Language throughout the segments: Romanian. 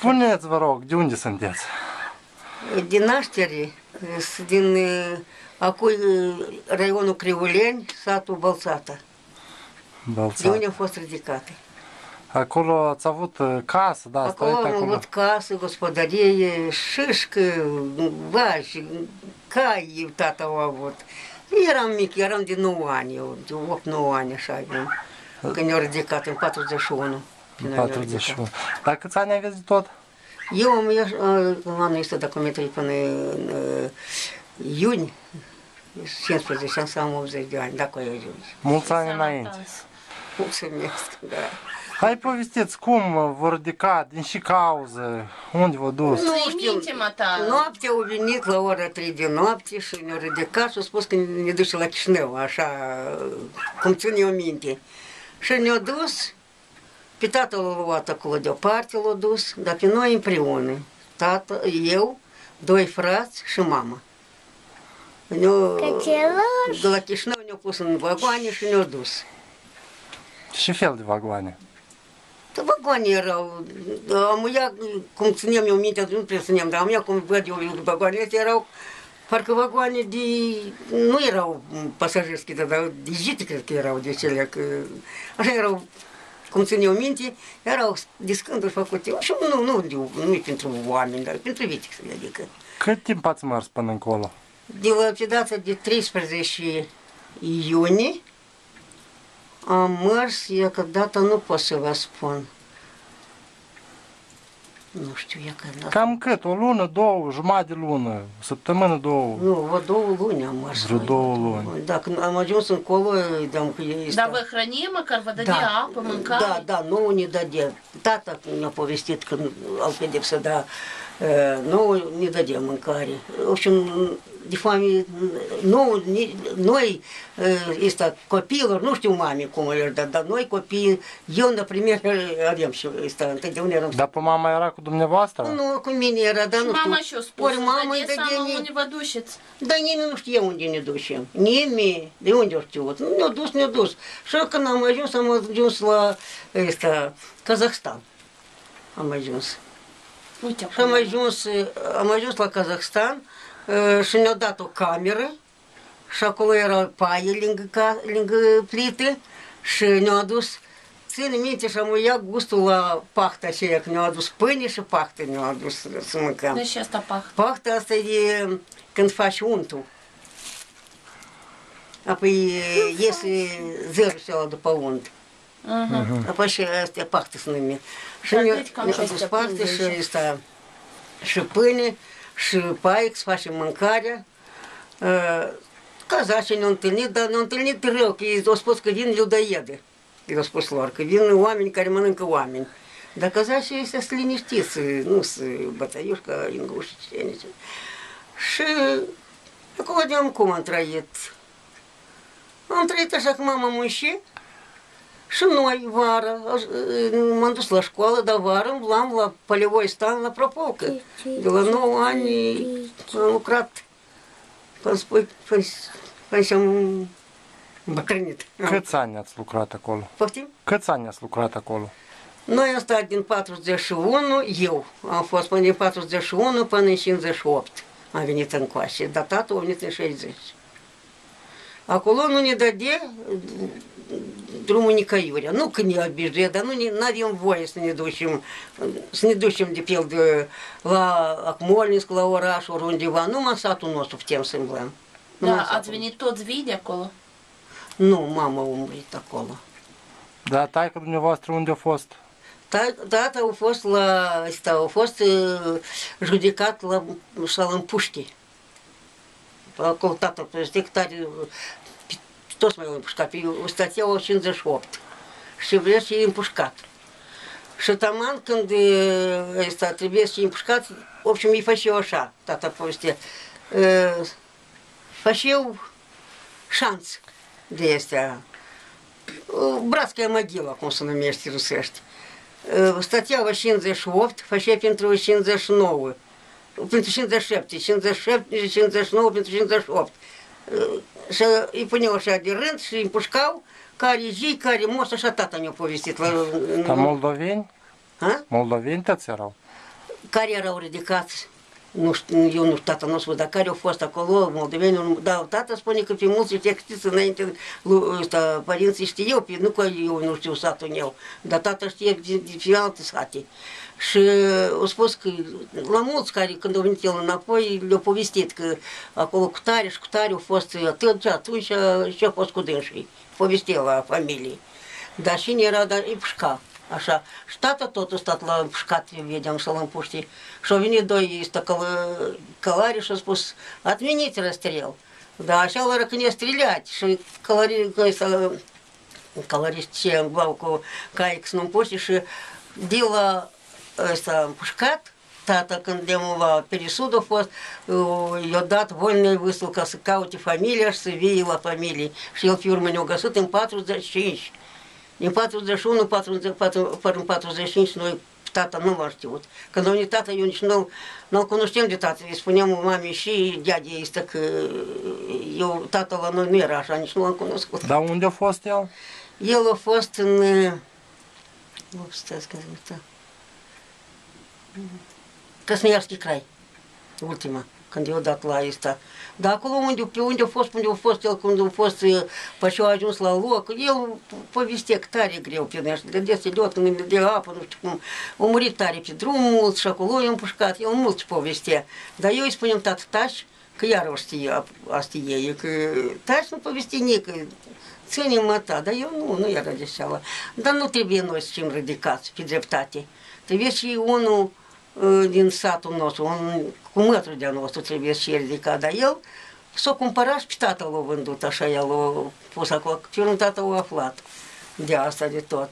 Spuneți, vă rog, de unde sunteți? Din naștere, sunt din uh, acui uh, raionul Criuleni, satul Bălțata, de Bălțat. unde am fost ridicate. Acolo ați avut uh, casă, da, Acolo stai am acolo. avut casă, gospodărie, șâșcă, vaci, cai tata au avut. Eram mic, eram de 9 ani, eu, de 8-9 ani așa aveam, când ne-au ridicat în 41. Când noi ne-au 41. ridicat. Dar câți ani aveți de tot? Eu am ieș- uh, anul ăsta, dacă mi până în uh, iuni, 15 ani să am 80 de ani, dacă ai ajuns. Mulți ani înainte. Mulțumesc, da. Hai povestiți cum vă ridica, din și cauză, unde vă dus? Nu Să-i știu, minte, mata. noaptea au venit la ora 3 de noapte și ne-au ridicat și au spus că ne duce la Chișinău, așa cum țin eu minte. Și ne-au dus, pe tatăl l-a luat acolo deoparte, l-a dus, dar pe noi împreună. Tată, eu, doi frați și mama. Ne-au, de la Chișinău ne-au pus în vagoane și ne-au dus. Ce fel de vagoane? Da, vagoane erau, am ia, cum țineam eu minte, nu prea țineam, dar am ia cum văd eu vagoanele astea erau parcă vagoane de, nu erau pasajerski, dar dar de jite cred că erau de cele, că așa erau, cum țin eu minte, erau de scânduri făcute, și nu, nu, nu, nu pentru oameni, dar pentru vitex, adică. Cât timp ați mers până încolo? De la pe data de 13 iunie am mers, eu că data nu pot să vă spun. Nu știu, e că data. Cam cât? O lună, două, jumătate de lună, o săptămână, două? Nu, vreo două luni am mers. Vreo două luni. Dacă am ajuns încolo, dăm că este... Dar vă hrăni măcar, vă dădea apă, mâncare? Da, da, nouă ne dădea. Tata ne-a povestit că au pedepsă, dar Э, но не дадим Анкаре. В общем, дефами, ну, не, ной, э, из так копила, ну, что маме кумали, да, да, ной копил, я, например, э, одем, из так, ты дюнером. Да, по мама раку меня мне власта? Ну, ну куминера, да, ну, мама еще спор, мама, да, да, не, не водущец. Да, не, ну, что я он ну, не души, не ми, да, он дюрчу, вот, ну, душ, не душ, дус, шока нам, а жюн, сама, жюн, это Казахстан, а мы жюн, Амайзунс, амайзунсла э, Казахстан, э, шинодату камеры, шакулера паи линга, линга плиты, шинодус, цин мити шамуя густула пахта сеяк неадус пыни и пахта не неадус смыкам. Ну сейчас то пахта. Пахта астади эм, конфашунту. А по э, если зыр села до паунту. А паче я пахти з ними. Пахти, що і ста шипини, шипаїк, спаче манкаря. Э, казачень, он тильні, да, он тильні трьох, і господська він людоєди. І госпосларка, він уамінь, карманенко уамінь. Да казачі і сліні птиці, ну, з э, батаюшка, інгуші, ченічі. Ши, якого дня куман троїть. Он троїть, аж как мама мужчина. Шиной вара, э, ну, мандусла школа да варам, ламла полевой стан на прополке. прополка. ну они украт ну, панспой пансям бакранит. Кецання з лукрата коло. Повтім? Кецання з лукрата коло. Ну, я ста один патрус де шивону ел. а фос пані патрус де шивону, пани шін де шопт. А він і танкваші, да тату, він і шесть а коли ну не даде, другому не каюря. Ну к не обижай, да ну не на нем воя с недущим, с недущим депел ла Акмольницк, ла Ораш, Орундива, ну масату носу в тем символом. Ну, да, а звенит тот звідя коло? Ну, мама умрет такого. Да, так у него струнде фост. Тата у фост ла, э, ста у фост жудикат ла шалам пушки. Колтата, то есть диктарь что Кто своего пушкат? статье очень зашло, что и им пушкат. Что там анканды, э, это требес им пушкат, в общем, и фашиоша, тата повести. Э, Фашил шанс, где есть а, братская могила, кому на месте русешти. Э, статья ващин за швофт, фаше пентру ващин за шновы. Пентру ващин за шепти, чин за шепти, чин за шновы, пентру ващин за швофт. să îi puneau așa de rând și îi împușcau care zi, care mos, așa tata ne-a povestit. Dar moldoveni? Ha? Moldoveni toți erau? Care erau ridicați? Nu știu, eu nu știu, tata nu spune, dar care au fost acolo, moldoveni, da, tata spune că pe mulți te știți înainte, ăsta, părinții știau, pe, nu că eu nu știu satul meu, dar tata știe de, de, de alte sate. что ще э, Оспоський э, ламут скарі кондовнітіла напої для повістітки, а э, коли кутарі, шкутарі, фости, а ты а ти отця, ту ще, ще поскудинший, повістила фамилии. Да еще не рада и пшка. а что Аша штата тоту статла пшкатлі відям шалом пушті, що він і до її стакали каларі, що спус, отменить розстріл. Да, а ще ракне стрілять, що каларі, каларі, каларі, каларі, каларі, каларі, каларі, каларі, каларі, răstrel. Dar așa la când e strilat și călării, ăsta, călăriști ce îmbau cu caic să nu împuște și de la ăsta împușcat, tata când am la пересуд a fost, uh, i-a dat voină vâstul ca să caute familia și să vie la familie. Și el pe urmă ne-a găsit în 45. Din 41, 40, 40, în 45 noi tata nu l-am știut. Când a venit tata, eu nici nu, nu-l cunoșteam de tata. Îi spuneam mamei și dadei este că eu, tata la noi nu era așa, nici nu l-am cunoscut. Dar unde a fost el? El a fost în... Nu, stai să zic, Красноярский край. Ultima, când eu dat la asta. Dar acolo unde, pe unde a fost, unde a fost el, când a fost, e, pe ce a ajuns la loc, el povestea că tare greu pe noi, de des lăt, când îmi dădea apă, nu știu cum, a murit tare pe drum mult și acolo i-a împușcat, el mult ce povestea. Dar eu îi spunem, tată, taci, că iar o știe, asta e, că taci nu povesti nică, ținem ta, dar eu nu, nu era de seama. Dar nu trebuie noi să fim ridicați pe dreptate. Trebuie și unul uh, din satul nostru, un cu mătru de-a nostru trebuie să fie ridicat, dar el s-a cumpărat și pe tatăl l-a vândut, așa el l-a pus acolo, pe un tată a aflat de asta de tot.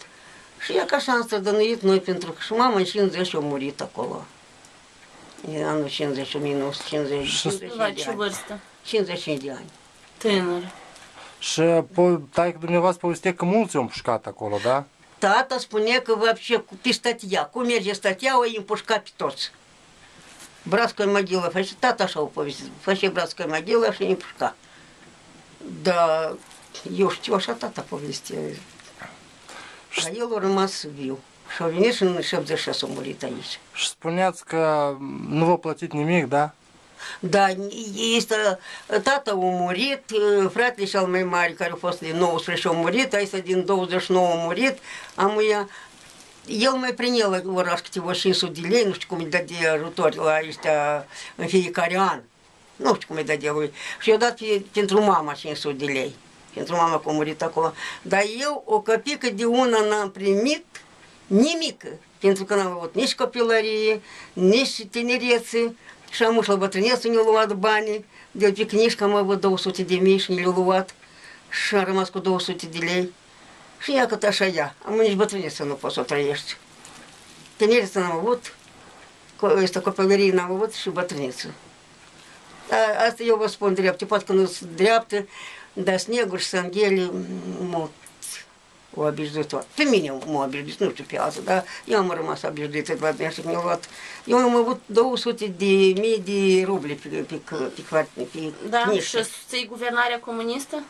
Și ea ca așa am strădănuit noi pentru că și mama în 50 a murit acolo. În anul 50, minus 50, Și- 50 La de ce ani. vârstă? 55 de ani. Tânăr. Și po- taică dumneavoastră povestea că mulți au împușcat acolo, da? Тата спунека вообще купи статья, кумерзі статья, а їм пушка пітоць. Братская могила, фаши тата шел повезет, вообще братская могила, фаши не пушка. Да, ёж, чего тата повезти? Гаїло ромас вбив. Шовінішин, щоб дешесом улітаїш. Шпуняцка, ну, воплотить не міг, да? Murit aici. Și spuneați că nu v-a plătit nimic, da? Da, este, tata a murit, fratele cel mai mare, care a fost din 19, a murit, ăsta din 29 a murit, am ea, el mai prinde la oraș câteva 500 de lei, nu știu cum îi dădea ajutor la ăștia în fiecare an. Nu știu cum îi dădea lui. Și i-a dat pe, pentru mama 500 de lei. Pentru mama că a murit acolo. Dar eu o căpică de una n-am primit nimic. Pentru că n-am avut nici copilărie, nici tinerețe. Шамушла батынец не луат бани, дёти книжка моего доусути демиш не луат, шарамаску доусути делей. Шияка та шая, а мы не батынец ну посота есть. Тенерится нам вот, есть такой поверий нам вот шу батынецу. А, это ты его спон дряпти, паткану дряпти, да снегу, сангели, мут. O obișnuit Pe mine m-a obișnuit, nu știu pe alții, dar eu am rămas obișnuită la mine și mi-a luat. Eu am avut 200 de mii de ruble pe, pe, pe, pe, pe, pe Da? knișcă. Și susții guvernarea comunistă?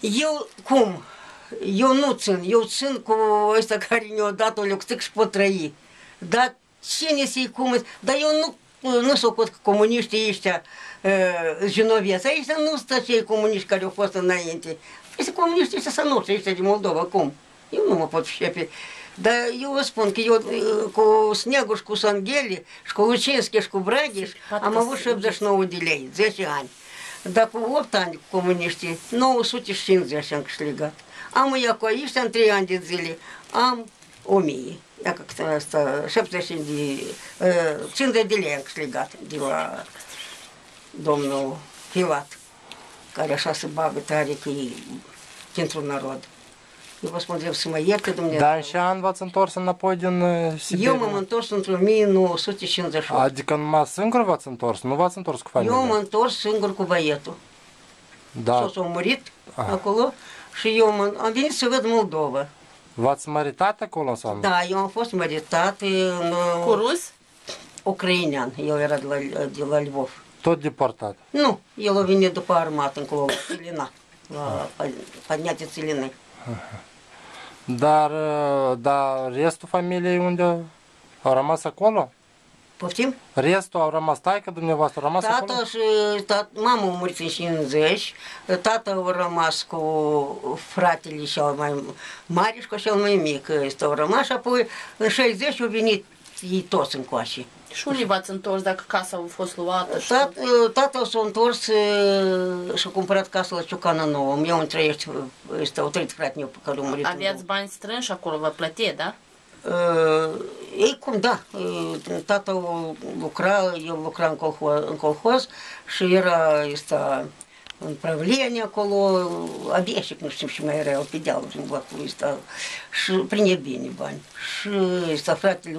Eu, cum? Eu nu țin, eu țin cu ăsta care ne-a dat o leoxtic și pot trăi. Dar cine să-i cum? Dar eu nu, nu socot că comuniștii ăștia uh, genoveți. Aici nu stă cei comuniști care au fost înainte. Если коммунисты сосанувся, їх тоді Молдова ком. І ну, под щепі. Да його спонки, його э, ко снегушку сангелі, шко лучинськішку брадіш, а мову шеб за шнову ділей, дзеші ань. Да кого тань комуністи, но у суті шин дзешанг шлігат. А, а ми яко три анди дзілі, ам умии, Я как-то шеп зашинди, э, чинда ділей шлігат, діла домну пілат. Care așa se bagă tare că e pentru narod. Eu vă spun drept să mă ierte Dumnezeu. Dar în ce an v-ați întors înapoi din uh, Siberia? Eu m-am întors într 1958. Adică numai singur v-ați întors, nu v-ați întors cu familia? Eu m-am întors singur cu băietul. Da. Soțul a murit Aha. acolo și eu m- am venit să văd Moldova. V-ați măritat acolo sau nu? Da, eu am fost măritat în Cu rus? ucrainean. El era de la, de la Lvov. Tot deportat? Nu, el a venit după armată încolo, la Țilina, la Pădneate Țilinei. Dar, dar restul familiei unde au rămas acolo? Poftim? Restul au rămas, taică dumneavoastră, au rămas tata acolo? Și, tata, mama a murit în 50, tata a rămas cu fratele și mai mare și cu cel mai mic. Ăsta au rămas și apoi în 60 au venit ei toți încoace. Și unde v-ați întors dacă casa a fost luată? Și... Tat, tata s-a întors e, și-a cumpărat casă la Ciucana Nouă. Eu în trăiești, ăsta, au trăit fratele meu pe care a murit. în Aveați bani strânși acolo, vă plătie, da? Uh, ei cum, da, uh, tatăl lucra, eu lucram în colhoz, în colhoz și era ăsta правлення коло, об'єщик, ну, що ми говорили, підяв, він вакує, став, при небі не бань. Стафетель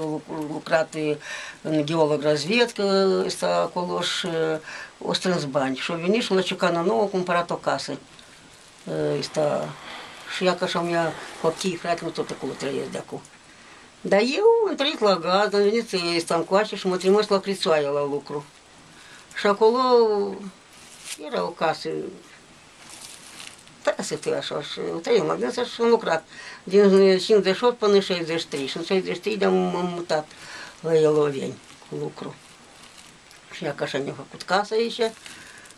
лукрати геолог розвідки, став коло ж Остринзбань, що він ішла чека на нову компарату каси. Став, що я кажу, я хокій фратну, то такого треба дяку. Да ел, тритла газа, венецы, там квачи, смотрим, мы слакрицуя а лукру. Шаколо era o casă, trebuie să fie așa, și trăim la gaz și am lucrat din 58 până în 63. Și în 63 de m-am mutat la Eloveni cu lucru. Și ea că așa ne-a făcut casă aici.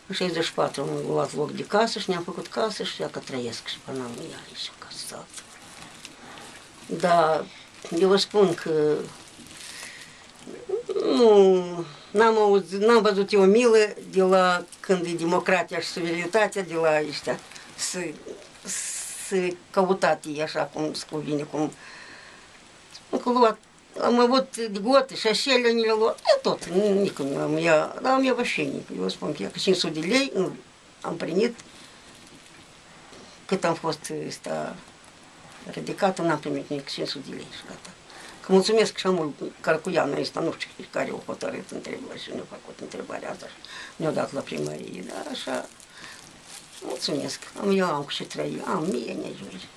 În 64 am luat loc de casă și ne-am făcut casă și ea că trăiesc și până am ea aici în casă altă. Da, eu vă spun că nu, n-am, auzit, n-am văzut eu milă de la când e democrația și suverenitatea de la ăștia, să, să căutați așa cum se cuvine, cum... Acolo am avut годы, шашели не лило, и тот, никто не вам, я, да, у меня вообще не, его спонки, я качин суделей, am primit cât am fost sta ridicat, n-am primit nici 500 de lei și gata. Că mulțumesc și amul Carcuianu ăsta, nu știu care o hotărât întrebări și ne-a făcut întrebarea asta și ne-a dat la primărie, dar așa, mulțumesc. Am, eu am cu ce trăi, am mie nejuri.